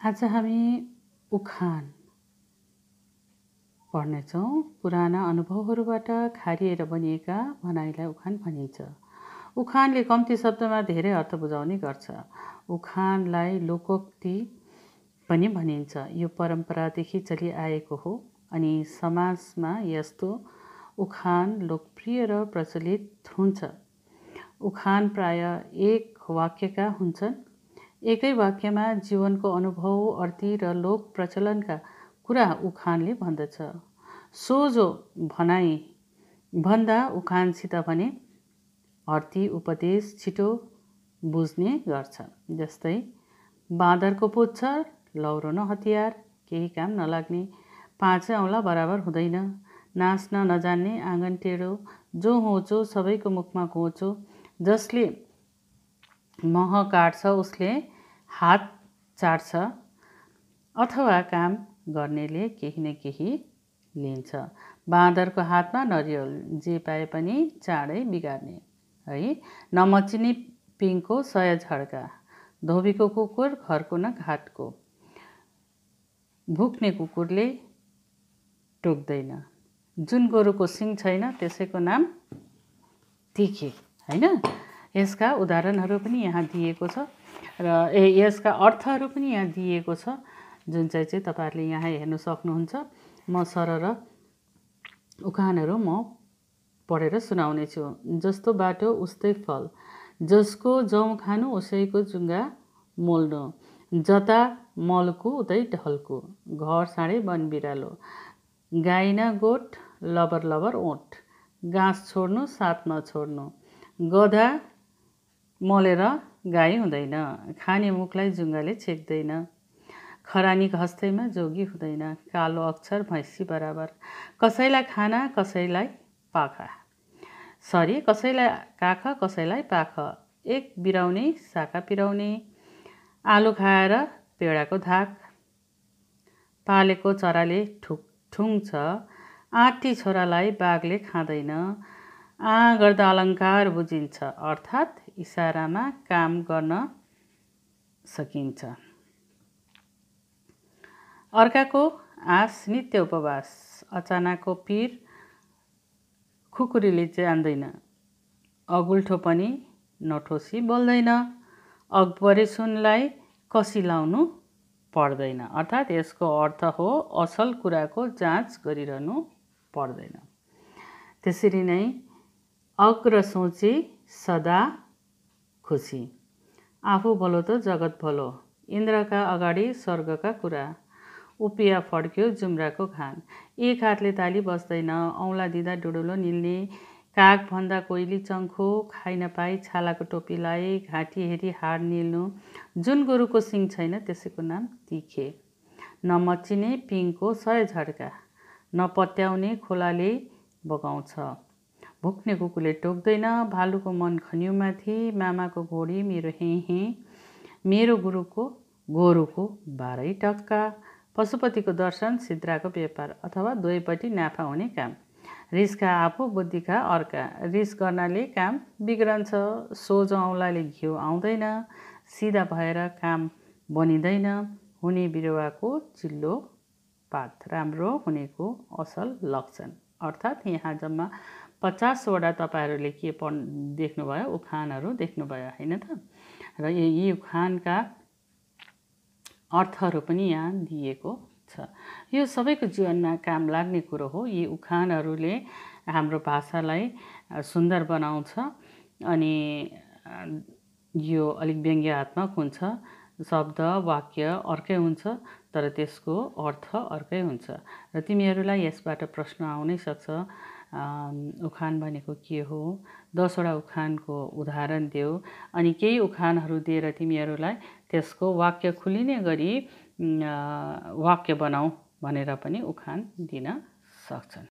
आज हामी उखान पढ्नेछौँ। पुराना अनुभवहरूबाट खारिएर बनिएका भनाइलाई उखान भनिन्छ। उखानले कम्ती शब्दमा धेरै अर्थ बुझाउने गर्छ। उखानलाई लोकोक्ति पनि भनिन्छ। यो परम्परादेखि चलिआएको हो अनि समाजमा यस्तो उखान लोकप्रिय र प्रचलित हुन्छ। उखान प्राय एक वाक्यका हुन्छन्। एकै वाक्यमा जीवनको अनुभव अर्थी र लोक प्रचलनका कुरा उखानले भन्दछ। सोझो भनाइ भन्दा उखानसित भने अर्थी उपदेश छिटो बुझ्ने गर्छ। जस्तै बाँदरको पुच्छ लौरो न हतियार केही काम नलाग्ने पाँच औँला बराबर हुँदैन नाच्न नजान्ने आँगन टेढो जो होचो सबैको मुखमा घोचो जसले मह काट्छ उसले हात चाट्छ अथवा काम गर्नेले केही न केही लिन्छ। बाँदरको हातमा नरिवल जे पाए पनि चाँडै बिगार्ने। है नमचिने पिङको सय झड्का धोबीको कुकुर घरको न घाटको। भुक्ने कुकुरले टोक्दैन। जुन गोरुको सिङ छैन त्यसैको नाम तिखे होइन? यसका उदाहरणहरू पनि यहाँ दिएको छ र यसका अर्थहरू पनि यहाँ दिएको छ जुन चाहिँ चाहिँ तपाईँहरूले यहाँ हेर्नु सक्नुहुन्छ। म सरर उखानहरू म पढेर सुनाउने छु। जस्तो बाटो उस्तै फल। जसको जौँ खानु उसैको जुङ्गा मोल्नु। जता मलको उतै ढल्को। घर साँडै वन बिरालो। गाई न गोठ लबर लबर ओठ। घाँस छोड्नु साथ नछोड्नु। गधा मलेर गाई हुँदैन। खाने मुखलाई जुङ्गाले छेक्दैन। खरानी घस्दैमा जोगी हुँदैन। कालो अक्षर भैँसी बराबर। कसैलाई खाना कसैलाई पाखा। सरी कसैलाई काख कसैलाई पाख। एक बिराउने साका पिराउने। आलु खाएर पेडाको धाक। पालेको चराले ठुक ठुङ्छ। आँटी छोरालाई बाघले खाँदैन। आ गर्दा अलङ्कार बुझिन्छ अर्थात् इसारामा काम गर्न सकिन्छ। अर्काको आस नित्य उपवास अचानकको पिर खुकुरीले जान्दैन अगुल्ठो पनि नठोसी बोल्दैन अकबरे सुनलाई कसी लाउनु पर्दैन अर्थात् यसको अर्थ हो असल कुराको जाँच गरिरहनु पर्दैन। त्यसरी नै अग्र सोचे सदा खुसी आफू भलो त जगत भलो इन्द्रका अगाडि स्वर्गका कुरा। उपिया फड्क्यो जुम्राको घान। एक हातले ताली बस्दैन औँला दिँदा डुडुलो निल्ने। कागभन्दा कोइली चङ्खो खाइ नपाई छालाको टोपी लाए घाँटी हेरी हाड निल्नु। जुन गोरुको सिङ छैन त्यसैको नाम तिखे। नमचिने पिङको सय झड्का नपत्याउने खोलाले बगाउँछ। भुक्ने कुकुरले टोक्दैन। भालुको मन खन्युमाथि मामाको घोडी मेरो हे हे। मेरो गुरुको गोरुको बाह्रै टक्का। पशुपतिको दर्शन सिद्राको व्यापार अथवा दुवैपट्टि नाफा हुने काम। रिसका आफू बुद्धिका अर्का। रिस गर्नाले काम बिग्रन्छ। सोझ औँलाले घिउ आउँदैन। सिधा भएर काम बनिँदैन। हुने बिरुवाको चिल्लो पात राम्रो हुनेको असल लक्षण। अर्थात् यहाँ जम्मा पचासवटा तपाईँहरूले के पढ देख्नुभयो? उखानहरू देख्नुभयो होइन त? र यी उखानका अर्थहरू पनि यहाँ दिएको छ। यो सबैको जीवनमा काम लाग्ने कुरो हो। यी उखानहरूले हाम्रो भाषालाई सुन्दर बनाउँछ अनि यो अलिक व्यङ्ग्यात्मक हुन्छ। शब्द वाक्य अर्कै हुन्छ तर त्यसको अर्थ अर्कै हुन्छ। र तिमीहरूलाई यसबाट प्रश्न आउनै सक्छ। उखान भनेको के हो? दसवटा उखानको उदाहरण देऊ। अनि केही उखानहरू दिएर तिमीहरूलाई त्यसको वाक्य खुलिने गरी वाक्य बनाऊ भनेर पनि उखान दिन सक्छन्।